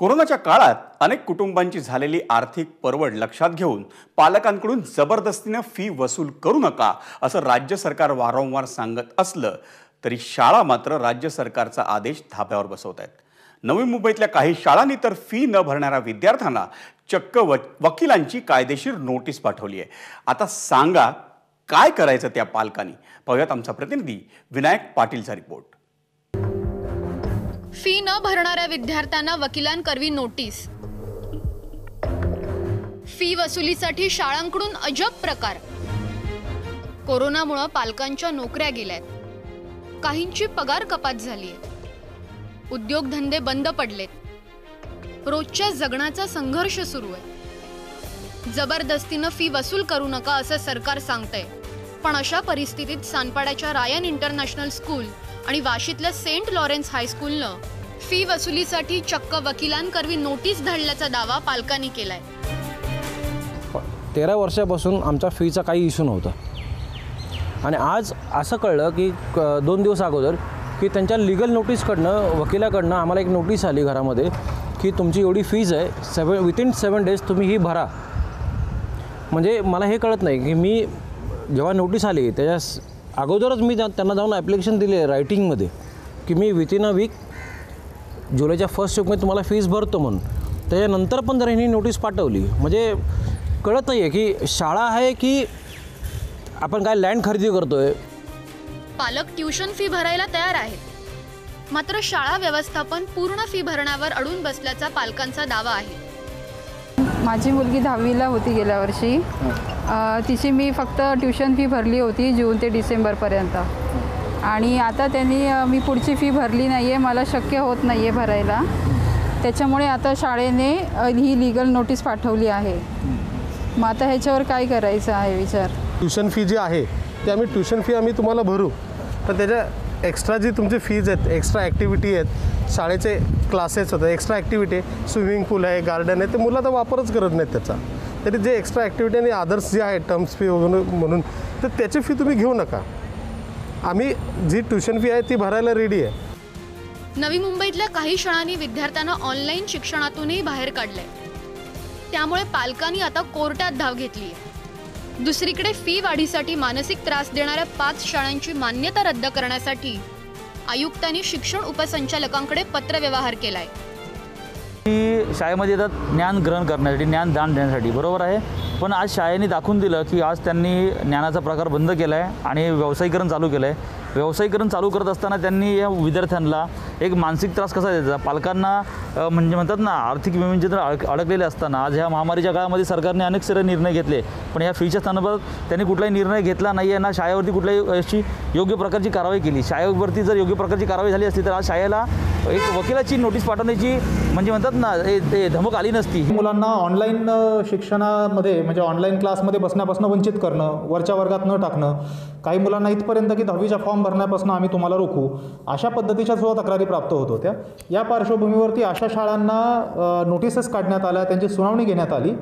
कोरोनाच्या काळात अनेक कुटुंबांची झालेली आर्थिक परवड लक्षात घेऊन पालकांकडून जबरदस्तीनं फी वसूल करू नका असं राज्य सरकार वारंवार सांगत असलं तरी शाळा मात्र राज्य सरकारचा आदेश धाब्यावर बसवत आहेत नवी मुंबईतल्या काही शाळांनी तर फी न भरणाऱ्या विद्यार्थ्यांना चक्क व वकिलांची कायदेशीर नोटीस पाठवली आहे. आता सांगा काय करायचं त्या पालकांनी? पाहूयात आमचा प्रतिनिधी विनायक पाटीलचा रिपोर्ट. फी न भरणाऱ्या विद्यार्थ्यांना वकिलांकरवी नोटीस. फी वसुलीसाठी शाळांकडून अजब प्रकार. कोरोनामुळं पालकांच्या नोकऱ्या गेल्यात. काहींची पगार कपात झालीय. उद्योगधंदे बंद पडलेत. रोजच्या जगण्याचा संघर्ष सुरू आहे. जबरदस्तीनं फी वसूल करू नका असं सरकार सांगतंय. पण अशा परिस्थितीत सानपाड्याच्या रायन इंटरनॅशनल स्कूल आणि वाशीतल्या सेंट लॉरेन्स हायस्कूलनं फी वसुलीसाठी चक्क वकिलांकरवी नोटीस धाडल्याचा दावा पालकांनी केलाय. तेरा वर्षापासून आमचा फीचा काही इश्यू नव्हता. आणि आज असं कळलं की क- दोन दिवस अगोदर की त्यांच्या लिगल नोटीसकडनं वकिलाकडनं आम्हाला एक नोटीस आली घरामध्ये की तुमची एवढी फीज आहे सेवन विथिन सेवन डेज तुम्ही ही भरा. म्हणजे मला हे कळत नाही की मी जेव्हा नोटीस आली त्याच्या अगोदरच मी त्या- त्यांना जाऊन ॲप्लिकेशन दिली आहे रायटिंगमध्ये की मी विथिन अ वीक जुलैच्या फर्स्ट वीकमध्ये तुम्हाला फीज भरतो म्हणून. त्याच्यानंतर पण जर ह्यांनी नोटीस पाठवली म्हणजे कळत नाही आहे की शाळा आहे की आपण काय लँड खरेदी करतो आहे पालक ट्युशन फी भरायला तयार आहेत. मात्र शाळा व्यवस्थापन पूर्ण फी भरण्यावर अडून बसल्याचा पालकांचा दावा आहे. माझी मुलगी दहावीला होती गेल्या वर्षी. तिची मी फक्त ट्युशन फी भरली होती जून ते डिसेंबरपर्यंत आणि आता त्यांनी मी पुढची फी भरली नाही आहे मला शक्य होत नाही आहे भरायला. त्याच्यामुळे आता शाळेने ही लिगल नोटीस पाठवली आहे. मग आता ह्याच्यावर काय करायचं आहे विचार? ट्युशन फी जी आहे ती आम्ही ट्युशन फी आम्ही तुम्हाला भरू. पण त्याच्या एक्स्ट्रा जी तुमची फीज आहेत एक्स्ट्रा ॲक्टिव्हिटी आहेत शाळेचे क्लासेस होतात एक्स्ट्रा ॲक्टिव्हिटी स्विमिंग पूल आहे गार्डन आहे ते मुलं आता वापरच करत नाहीत त्याचा. तरी जे एक्स्ट्रा ॲक्टिव्हिटी आणि अदर्स जे आहे टर्म्स फी वगैरे म्हणून तर त्याची फी तुम्ही घेऊ नका. आम्ही जी ट्युशन फी आहे ती भरायला रेडी आहे. नवी मुंबईतल्या काही शाळांनी विद्यार्थ्यांना ऑनलाईन शिक्षणातूनही बाहेर काढलंय. त्यामुळे पालकांनी आता कोर्टात धाव घेतली दुसरीकडे फी वाढीसाठी मानसिक त्रास देणाऱ्या पाच शाळांची मान्यता रद्द करण्यासाठी आयुक्तांनी शिक्षण उपसंचालकांकडे पत्रव्यवहार केलाय. की शाळेमध्ये येतात ज्ञान ग्रहण करण्यासाठी ज्ञान दान देण्यासाठी. बरोबर आहे? पण आज शाळेने दाखवून दिलं की आज त्यांनी ज्ञानाचा प्रकार बंद केला आहे आणि व्यावसायीकरण चालू केलं आहे व्यावसायिकरण चालू करत असताना त्यांनी या विद्यार्थ्यांना एक मानसिक त्रास कसा द्यायचा? पालकांना म्हणजे म्हणतात ना आर्थिक विवंचित अडक अडकलेले असताना आज ह्या महामारीच्या काळामध्ये सरकारने अनेक सारे निर्णय घेतले. पण या फीच्या संदर्भात त्यांनी कुठलाही निर्णय घेतला नाही आहे ना शाळेवरती कुठल्याही अशी योग्य प्रकारची कारवाई केली. शाळेवरती जर योग्य प्रकारची कारवाई झाली असती तर आज शाळेला एक वकिलाची नोटीस पाठवण्याची म्हणजे म्हणतात ना ते धमक आली नसती. मुलांना ऑनलाईन शिक्षणामध्ये म्हणजे ऑनलाईन क्लासमध्ये बसण्यापासून वंचित करणं वरच्या वर्गात न टाकणं काही मुलांना इथपर्यंत की दहावीचा फॉर्म भरण्यापासून आम्ही तुम्हाला रोखू अशा पद्धतीच्या सुद्धा तक्रारी प्राप्त होत होत्या. या पार्श्वभूमीवरती अशा शाळांना नोटीसेस नोटिसेस काढण्यात आल्या त्यांची सुनावणी घेण्यात आली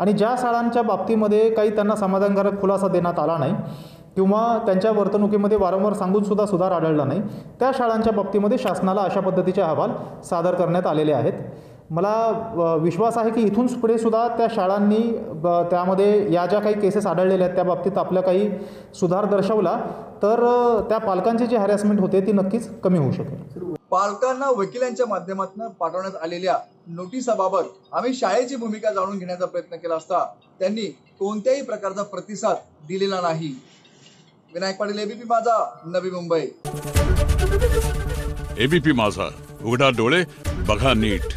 आणि ज्या शाळांच्या बाबतीमध्ये काही त्यांना समाधानकारक खुलासा देण्यात आला नाही किंवा त्यांच्या वर्तणुकीमध्ये वारंवार सांगून सुद्धा सुधार आढळला नाही. त्या शाळांच्या बाबतीमध्ये शासनाला अशा पद्धतीचे अहवाल सादर करण्यात आलेले आहेत. मला विश्वास आहे की इथून पुढे सुद्धा त्या शाळांनी त्यामध्ये या ज्या काही केसेस आढळलेल्या आहेत त्या बाबतीत आपला काही सुधार दर्शवला तर त्या पालकांची जी हॅरॅसमेंट होते ती नक्कीच कमी होऊ शकेल. पालकांना वकिलांच्या माध्यमातून पाठवण्यात आलेल्या नोटिसाबाबत आम्ही शाळेची भूमिका जाणून घेण्याचा प्रयत्न केला असता त्यांनी कोणत्याही प्रकारचा प्रतिसाद दिलेला नाही. विनायक पाटील एबीपी माझा नवी मुंबई. एबीपी माझा. उघडा डोळे बघा नीट.